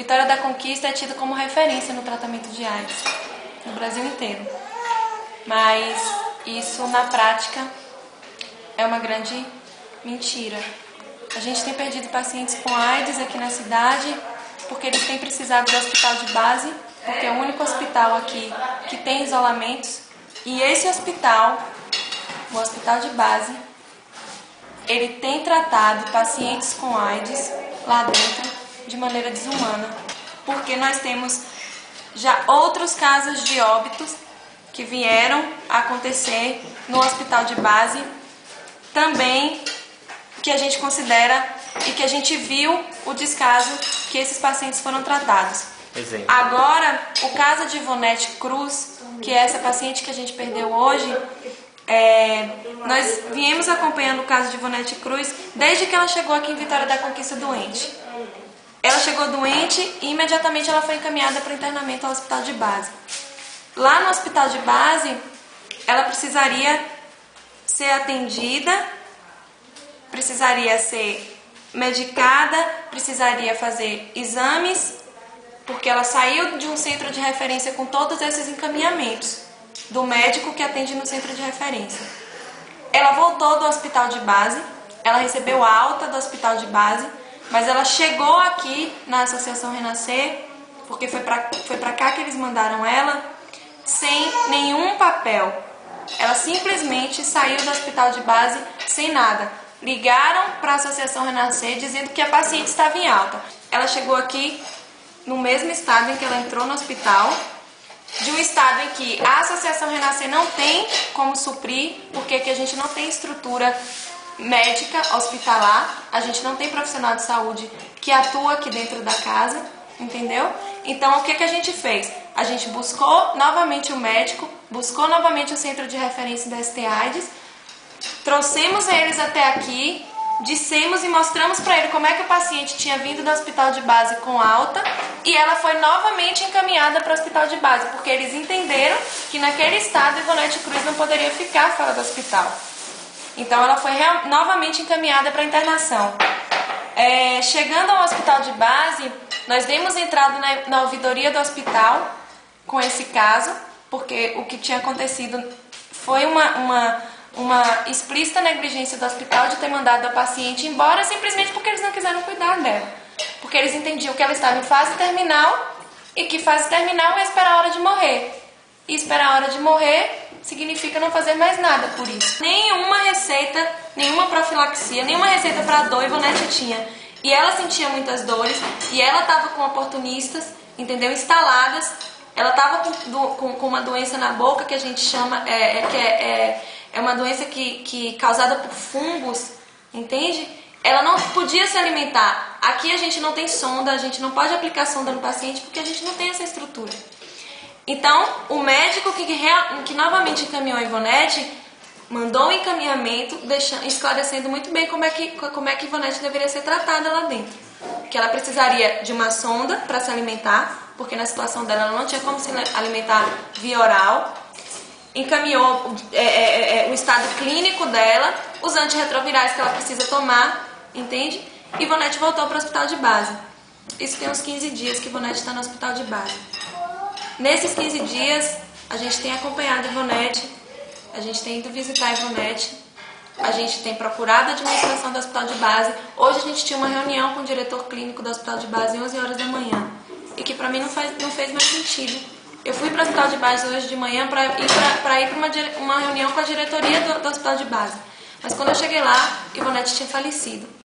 Vitória da Conquista é tido como referência no tratamento de AIDS no Brasil inteiro. Mas isso na prática é uma grande mentira. A gente tem perdido pacientes com AIDS aqui na cidade porque eles têm precisado do hospital de base, porque é o único hospital aqui que tem isolamentos. E esse hospital, o hospital de base, ele tem tratado pacientes com AIDS lá dentro de maneira desumana, porque nós temos já outros casos de óbitos que vieram a acontecer no hospital de base, também que a gente considera e que a gente viu o descaso que esses pacientes foram tratados. Exemplo. Agora, o caso de Ivonete Cruz, que é essa paciente que a gente perdeu hoje, é, nós viemos acompanhando o caso de Ivonete Cruz desde que ela chegou aqui em Vitória da Conquista doente. Ela chegou doente e imediatamente ela foi encaminhada para o internamento ao hospital de base. Lá no hospital de base, ela precisaria ser atendida, precisaria ser medicada, precisaria fazer exames, porque ela saiu de um centro de referência com todos esses encaminhamentos do médico que atende no centro de referência. Ela voltou do hospital de base, ela recebeu alta do hospital de base mas ela chegou aqui na Associação Renascer, porque foi para foi cá que eles mandaram ela, sem nenhum papel. Ela simplesmente saiu do hospital de base sem nada. Ligaram para a Associação Renascer dizendo que a paciente estava em alta. Ela chegou aqui no mesmo estado em que ela entrou no hospital, de um estado em que a Associação Renascer não tem como suprir, porque que a gente não tem estrutura médica hospitalar, a gente não tem profissional de saúde que atua aqui dentro da casa, entendeu? Então o que, que a gente fez? A gente buscou novamente o médico, buscou novamente o centro de referência da STAIDS, trouxemos eles até aqui, dissemos e mostramos para ele como é que o paciente tinha vindo do hospital de base com alta e ela foi novamente encaminhada para o hospital de base, porque eles entenderam que naquele estado Ivonete Cruz não poderia ficar fora do hospital. Então ela foi novamente encaminhada para internação. É, chegando ao hospital de base, nós demos entrada na, na ouvidoria do hospital com esse caso, porque o que tinha acontecido foi uma, uma, uma explícita negligência do hospital de ter mandado a paciente embora simplesmente porque eles não quiseram cuidar dela. Porque eles entendiam que ela estava em fase terminal e que fase terminal é esperar a hora de morrer. E esperar a hora de morrer significa não fazer mais nada por isso. Nenhuma receita, nenhuma profilaxia, nenhuma receita para dor Ivonete tinha. E ela sentia muitas dores e ela estava com oportunistas, entendeu? Instaladas. Ela estava com, com, com, uma doença na boca que a gente chama, é, é que é, é, é uma doença que, que causada por fungos, entende? Ela não podia se alimentar. Aqui a gente não tem sonda, a gente não pode aplicar sonda no paciente porque a gente não tem essa estrutura. Então, o médico que, que novamente encaminhou a Ivonete mandou um encaminhamento deixando, esclarecendo muito bem como é, que, como é que Ivonete deveria ser tratada lá dentro. Que ela precisaria de uma sonda para se alimentar, porque na situação dela ela não tinha como se alimentar via oral. Encaminhou é, é, é, é, o estado clínico dela, os antirretrovirais que ela precisa tomar, entende? E Ivonete voltou para o hospital de base. Isso tem uns 15 dias que Ivonete está no hospital de base. Nesses 15 dias, a gente tem acompanhado Ivonete, a gente tem ido visitar a Ivonete, a gente tem procurado a administração do hospital de base. Hoje a gente tinha uma reunião com o diretor clínico do hospital de base às 11 horas da manhã. E que para mim não, faz, não fez mais sentido. Eu fui para o hospital de base hoje de manhã para ir para uma, uma reunião com a diretoria do, do hospital de base. Mas quando eu cheguei lá, Ivonete tinha falecido.